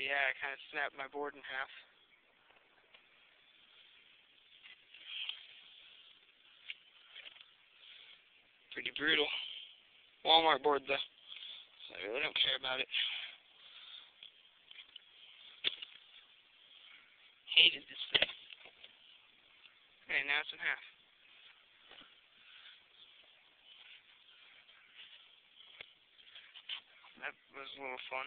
yeah, I kind of snapped my board in half. Pretty brutal. Walmart board though. So I really don't care about it. Hated this thing. Okay, now it's in half. That was a little fun.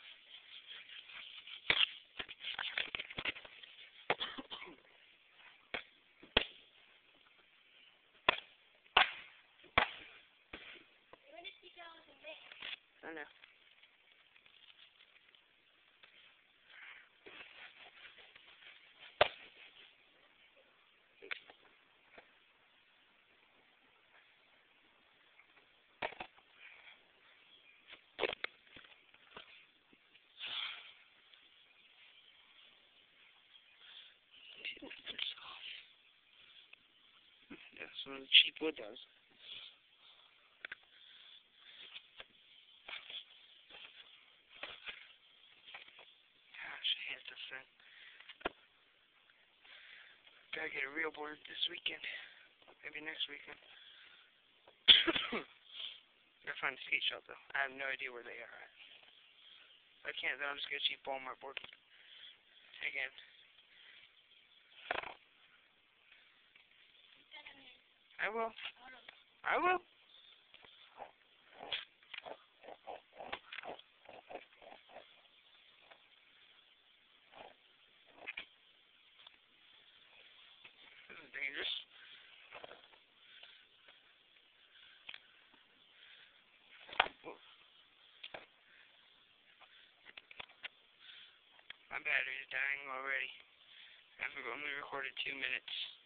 Of the cheap wood does. Gosh, I hate this thing. Gotta get a real board this weekend. Maybe next weekend. Gotta find a skate shop though. I have no idea where they are at. If I can't, then I'll just get a cheap Walmart board. Again. I will. I will. This is dangerous. My battery is dying already. I've only recorded two minutes.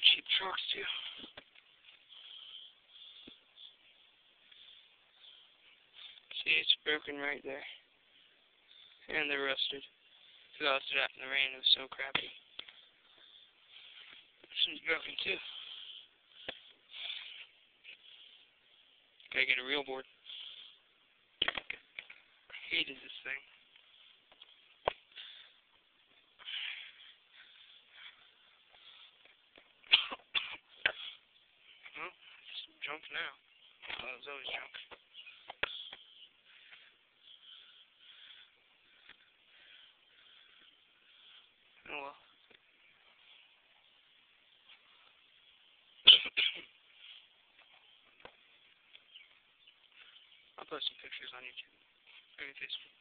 Are cheap trucks too. See, it's broken right there. And they're rusted. Because I lost it out in the rain. It was so crappy. This one's broken too. Gotta get a real board. I hated this thing. Junk now. Well, it's always junk. Oh well. I'll post some pictures on YouTube. Maybe Facebook.